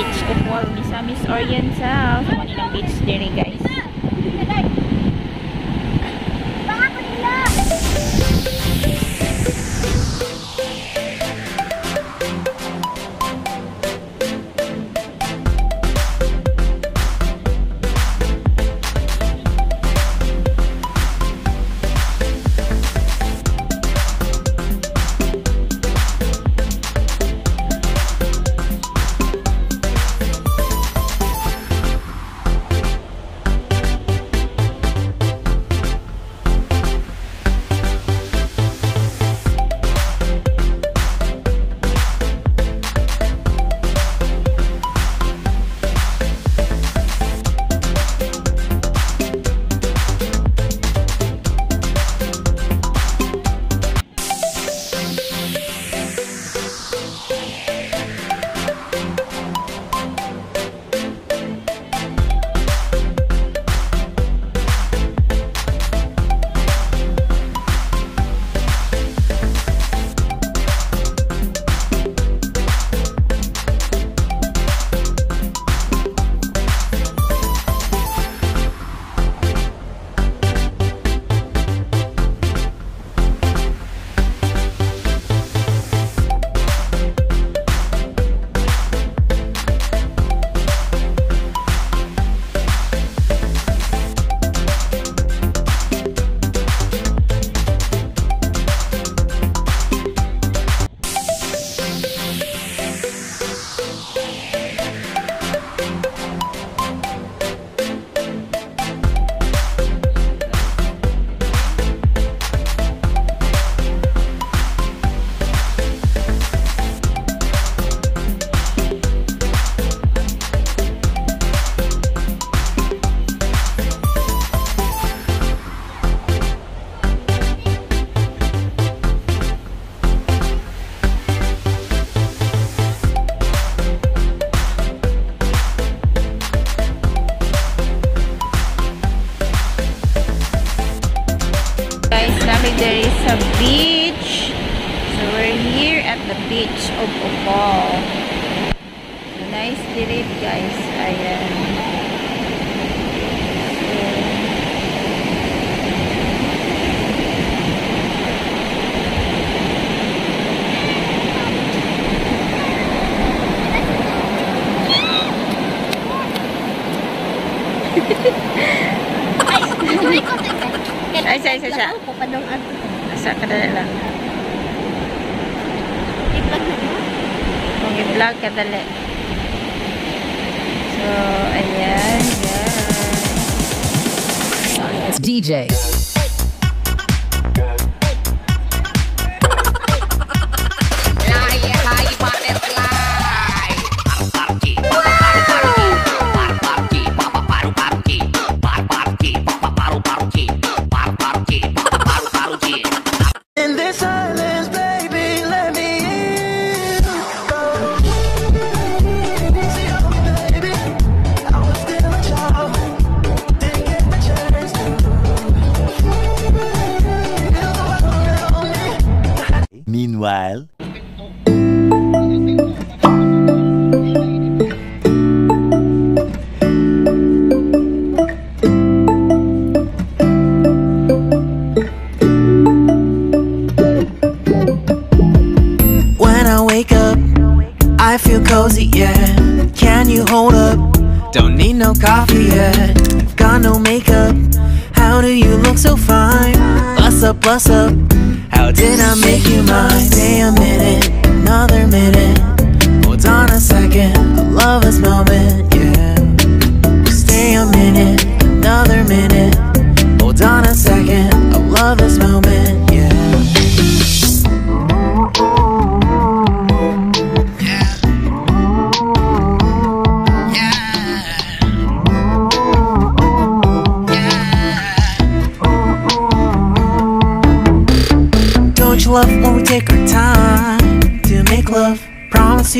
beach. Ko po sa Miss Oriental. Sa Manila Beach din eh, guys. sa beach. So, we're here at the beach of Opal. So, nice dirib, guys. Ayan. Ay, ay, ay, ay, ay, ay, ay, ay, ay, ay, ay, ay, sa kadala. I-vlog na din. Kung i-vlog kadali. So, ayan, guys. DJ. Up, bust up. How did I make you mine? Stay a minute, another minute. Hold on a second, I love this moment, yeah. Stay a minute, another minute. Hold on a second, I love this moment,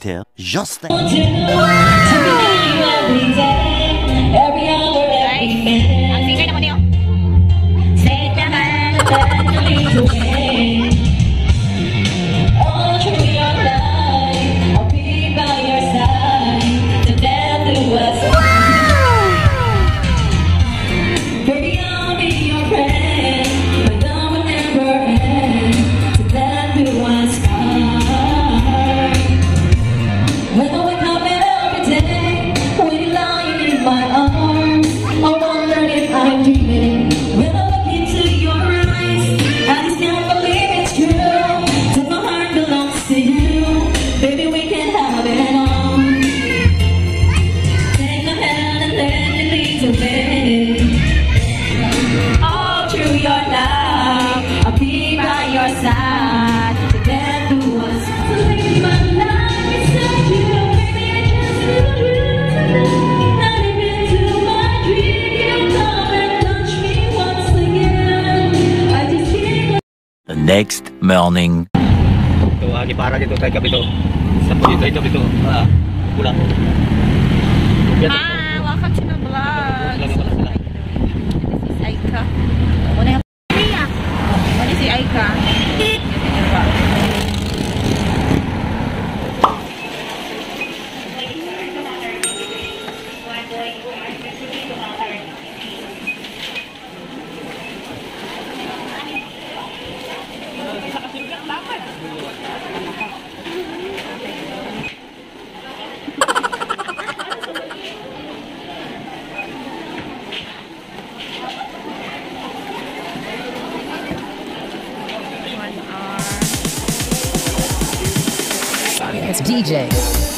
Just. Jocelyn. next morning. It's DJ.